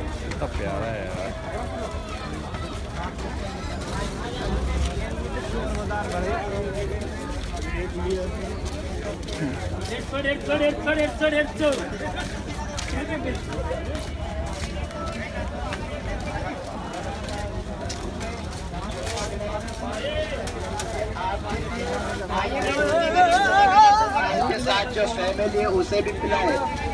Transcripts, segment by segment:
कितना प्यारा है यार साथ जो फैमिली है उसे भी पिलाए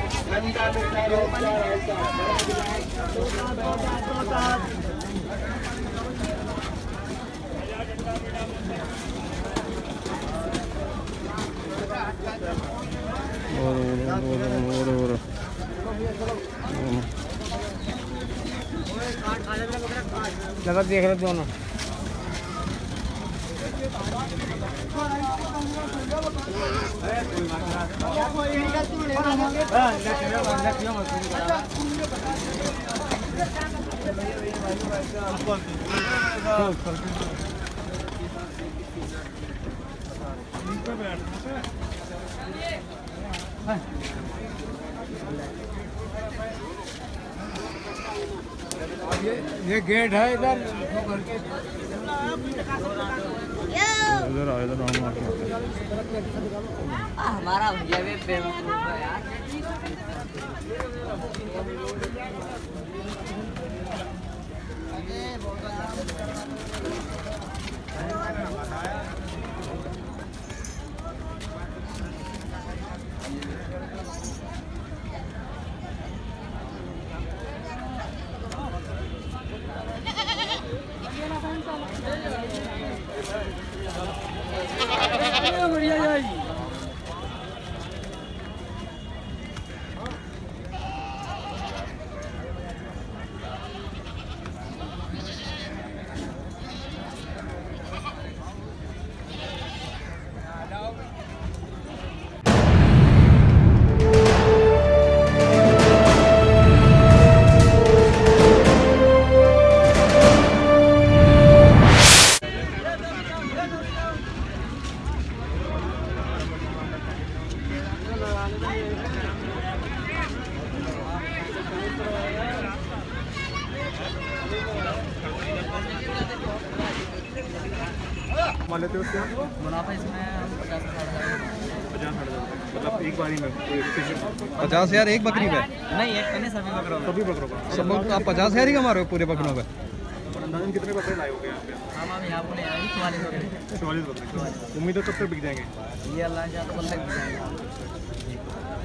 जगह देख रहे दोनों। ये ये गेट है इधर। इधर आओ इधर आओ हमारा भैया भी बेवकूफ़ है यार। Yeah. पचास हज़ार एक बकरी पे? नहीं एक पन्ने सभी बकरों में सभी बकरों का सब आप पचास हज़ार ही कमा रहे हो पूरे बकरों पे? अंदाजन कितने बकरे लाए होंगे यहाँ पे? हम यहाँ बोले यार चौवालीस बकरे। चौवालीस बकरे। उम्मीद है कब तक बिक जाएँगे? ये अल्लाह चाहे तो बंदा बिक जाएगा।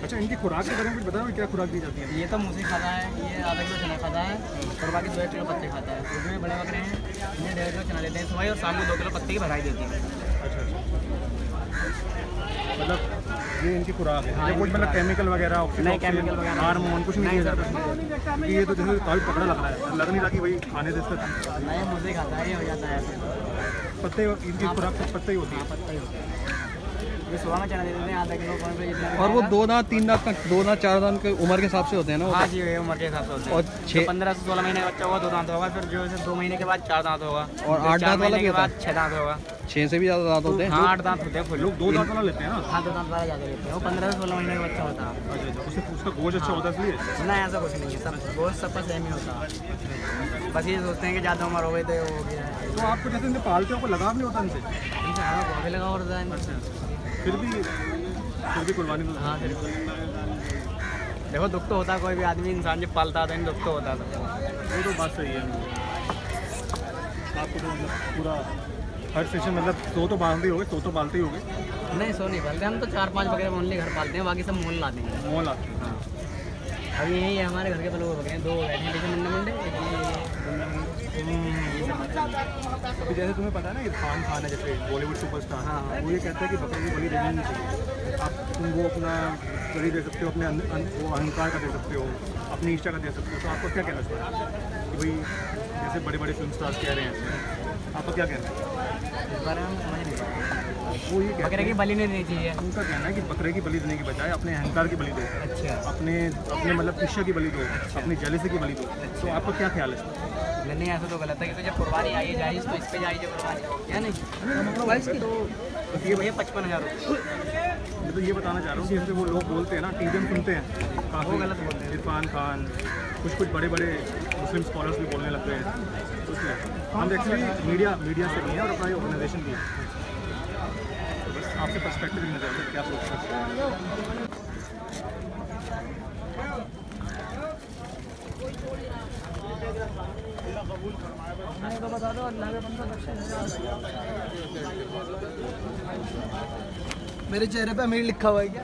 अच्छा इनकी खुराक के बारे में कुछ बताओ क्या खुराक दी जाती है? ये तो मुझे खाता है ये आधा किलो चना खाता है और बाकी दो एक किलो पत्ते खाता है। जो भी बड़े बकरे हैं इन्हें डेढ़ किलो चना देते हैं सुबह और शाम को दो किलो पत्ते की भराई देती है। अच्छा अच्छा। मतलब ये इनकी खुराक है। हाँ, ये कुछ मतलब केमिकल वगैरह नहीं, केमिकल वगैरह हार्मोन कुछ नहीं जाता क्योंकि ये तो जैसे काफ़ी पकड़ा लग रहा है। लग नहीं रहा कि भाई खाने से इसका मुझे खाता है हो जाता है। पत्ते इनकी खुराक पत्ते ही होती है पत्ता ही होता है। और वो दो दांत तीन दांत तक दो दांत चार दांत के उम्र के हिसाब से होते हैं ना हाँ जी उम्र के हिसाब से होते हैं। और जो छः पंद्रह से सोलह महीने का बच्चा होगा दो दांत होगा फिर जो है दो महीने के बाद चार दांत होगा और आठ दांत वाला के बाद छः दांत होगा। छः से भी ज़्यादा दांत होते हैं। हाँ आठ दांत होते हैं लोग दो दांत वाला लेते हैं हाँ दो दांत वाला ज़्यादा लेते हैं। वो पंद्रह से सोलह महीने का बच्चा होता है। अच्छा अच्छा उससे उसका गोश्त अच्छा होता है इसलिए? ना ऐसा कुछ नहीं है। सब गोश्त सबका सेम ही होता है। बस ये सोचते हैं कि ज़्यादा उम्र हो गई तो ये हो गया है तो आपको जैसे पालते हो लगाव नहीं होता इनसे? इनसे हमें कॉफ़ी लगा और ज़्यादा फिर भी फिर भी कुर्बानी तो हाँ फिर देखो दुख तो होता है कोई भी आदमी इंसान जब पालता है तो दुख तो होता है सबको। ये तो बात सही है। आपको तो मतलब पूरा हर सेशन मतलब दो तो बांधते ही होगे दो तो पालते ही हो गए नहीं सो नहीं पालते हम तो चार पाँच बकरे ओनली घर पालते हैं बाकी सब मोल लाते हैं। मोल आते हैं हाँ। अभी यही है हमारे घर के पलों बकरे हैं दो बैठे हैं लेकिन मुंडे मुंडे एक ये- ये सब बकरे हैं। अभी जैसे तुम्हें पता है ना इरफान खान है जैसे बॉलीवुड सुपरस्टार हाँ, हाँ। वो ये कहता है कि बकरे की बड़ी देनी नहीं चाहिए। आप तुम वो अपना बलि दे सकते हो अपने अन, अन, वो अहंकार का दे सकते हो अपनी इच्छा का दे सकते हो। तो आपको क्या कहना चाहिए कि भाई जैसे बड़े बड़े फ़िल्म स्टार्स कह रहे हैं आपको क्या कहना है? इस बारे में हम समझ नहीं कहते बकरे की हैं बलि नहीं देनी चाहिए। उनका कहना है कि बकरे की बलि देने की बजाय अपने अहंकार की बलि दो। अच्छा। अपने अपने मतलब ईर्ष्या की बलि दो अपनी जेलिसी की बलि दो। तो आपका क्या ख्याल है नहीं ऐसा तो गलत है कि तो जब कुर्बानी आई है जायज़ तो इस पे जायज़ है कुर्बानी। क्या नहीं? तो ये भैया पचपन हज़ार मैं तो ये बताना चाह रहा हूँ कि जैसे वो लोग बोलते हैं ना टीजन सुनते हैं। काफ़ी वो गलत बोलते हैं। इरफान खान कुछ कुछ बड़े बड़े मुस्लिम स्कॉलर्स भी बोलने लग गए हैं। तो हम एक्चुअली मीडिया मीडिया से नहीं है और अपना ऑर्गेनाइजेशन भी है। आपसे पर्सपेक्टिव चाहते हैं क्या सोचते हैं? तो बता दो अल्लाह के बंदा मेरे चेहरे पे अमीर लिखा हुआ है क्या?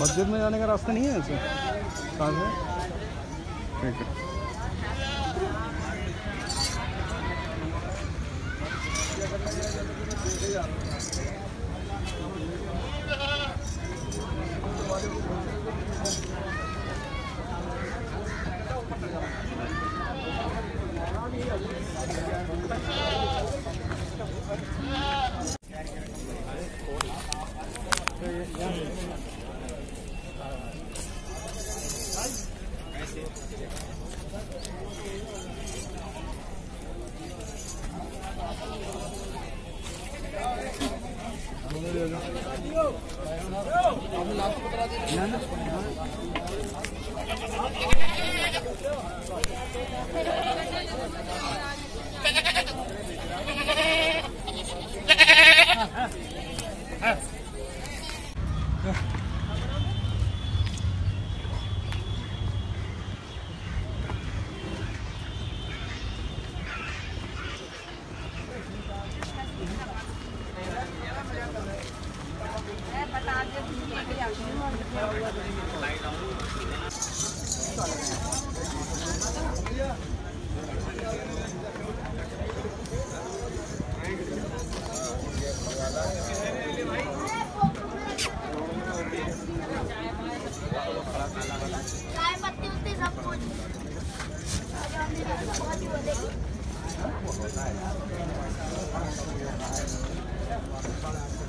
मस्जिद में जाने का रास्ता नहीं है ऐसे? कहाँ से? ठीक है।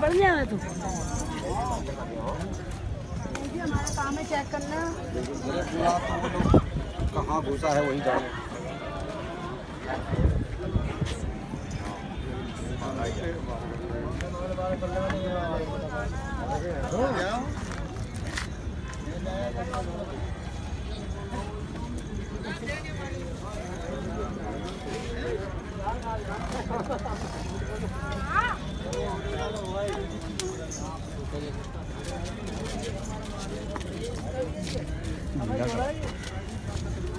बढ़िया है तू हमारा काम है चेक करना कहाँ घुसा है वही जाने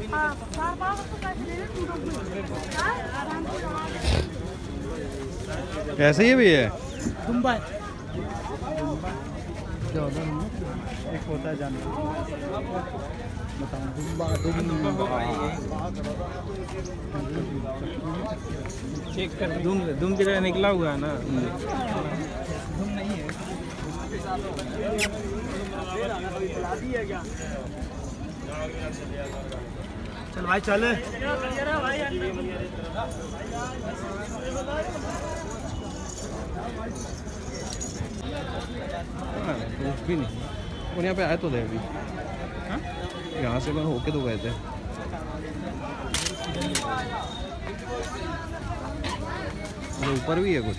हाँ बार बार तो कैसे दे रहे तू ऐसे ही भी है एक होता है चेक कर धूम धूम की तरह निकला हुआ है ना चल भाई चल हाँ, कुछ भी नहीं। और यहाँ पे आए तो थे अभी यहाँ से मैं होके तो गए थे। ऊपर भी है कुछ?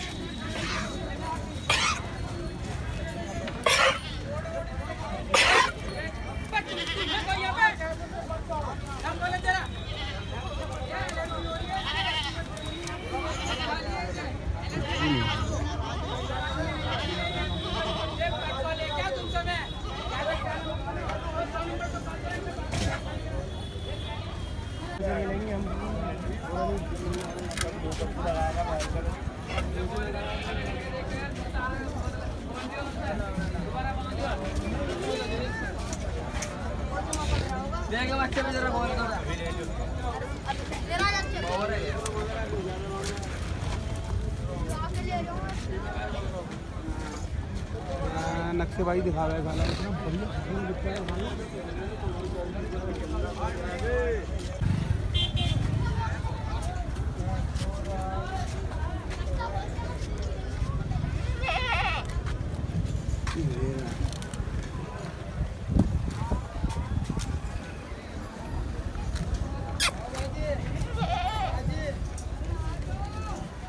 नक्शेबाजी दिखा रहा है खाना। इतना बढ़िया दिखता है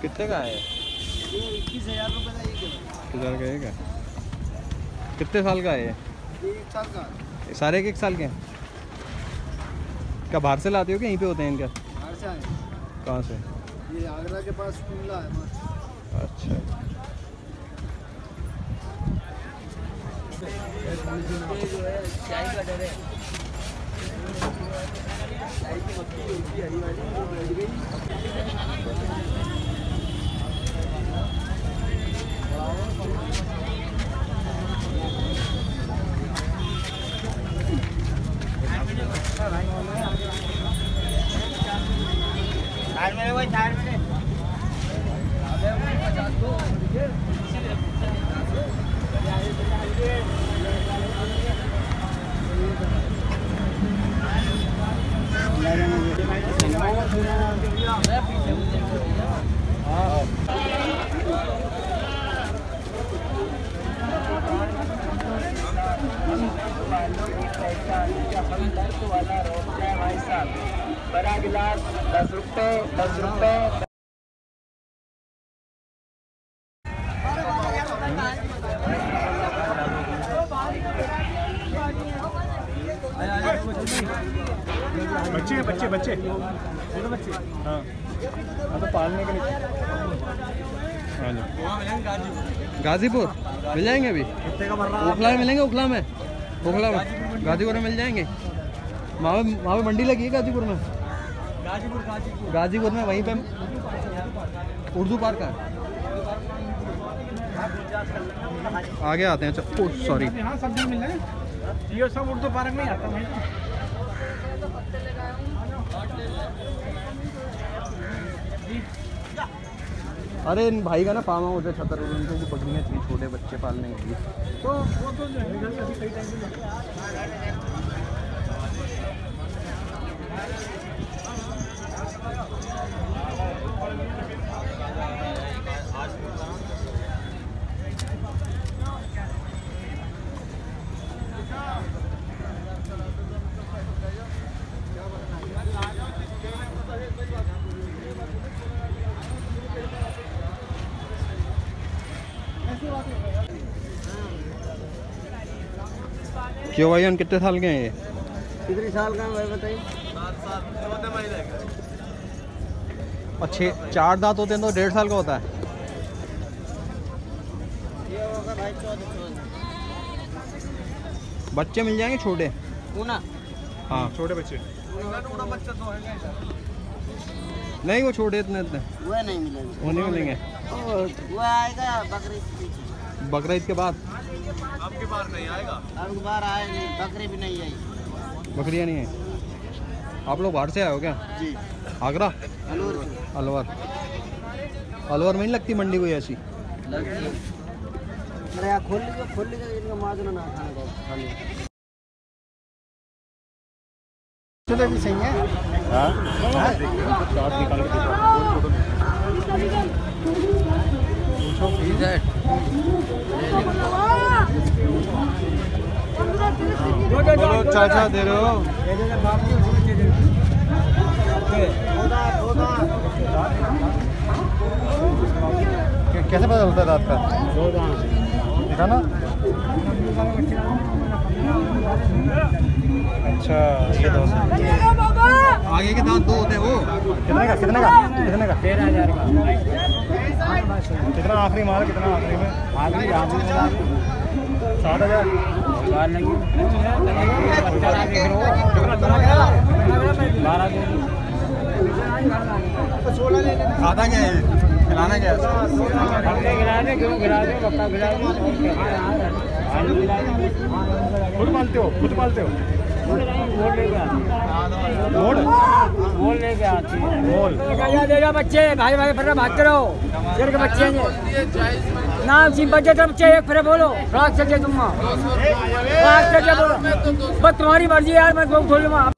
कितने का है? इक्कीस हज़ार रुपये का एक हज़ार का है। कितने साल का है ये? एक साल का। सारे एक एक साल के हैं? क्या बाहर से लाते हो कि यहीं पे होते हैं इनका? बाहर से आए। कहाँ से? ये आगरा के पास है अच्छा जो है चाय का डर है चाय की मक्खी जो होती है हरी वाली वो बैठ गई चार मेरे भाई चार मेरे बड़ा गिलास दस रुपये दस रुपये बच्चे। हैं। बच्चे बच्चे बच्चे हाँ हाँ तो पालने के लिए। हाँ गाजीपुर। मिल जाएँगे अभी? ओखला में मिलेंगे ओखला में? ओखला में। गाजीपुर में मिल जाएँगे? वहाँ पे वहाँ पे मंडी लगी है गाजीपुर में? गाजीपुर गाजीपुर। गाजीपुर में वहीं पे उर्दू पार्क है। आगे आते हैं सॉरी हैं। ये सब उर्दू पार्क में ही आता भाई अरे, इन भाई का ना फार्म हाउस है, छतर उनको भी बकरियाँ थी छोटे बच्चे पालने के लिए। तो वो तो कई टाइम क्यों भाई? कितने साल के हैं ये? कितने साल का है बताइए? और छः चार दांत होते हैं तो डेढ़ साल का होता है। ये होगा भाई चौदह चौदह। बच्चे मिल जाएँगे छोटे? हाँ। छोटे बच्चे। नहीं वो छोटे इतने इतने। वो नहीं मिलेगा। वो नहीं मिलेंगे। वो आएगा बकरी के पीछे। बकरा ईद के बाद अब की बार आए नहीं बकरी भी नहीं आई। बकरियाँ नहीं है। आप लोग बाहर से आए हो क्या? जी। आगरा? अलवर अलवर। में नहीं लगती मंडी कोई ऐसी? अरे यार खोल लीजिए खोल लीजिए इनका माजरा ना खाने को चलो भी सही है। बोलो चाचा दे रहे हो कैसे पता चलता है रात का देखा ना अच्छा ये दो आगे के दांत दो होते हैं वो कितने का कितने का कितने का तेरह हज़ार का कितना आखिरी माल कितना आखिरी में आखिरी आदमी साठ हज़ार खाता क्या है। खिलाना क्या है गिरा दे क्यों गिरा दे बक्का गिरा दे आलू गिरा दे खुद पालते हो खुद पालते हो। वोट लेके आती है बच्चे भाई भाई फिर बात करो। जेल बच्चे हैं। नाम जी तो बच्चे एक फिर बोलो। राग से तुम राग से बोलो। बस तुम्हारी मर्ज़ी यार, मैं बोल दूँगा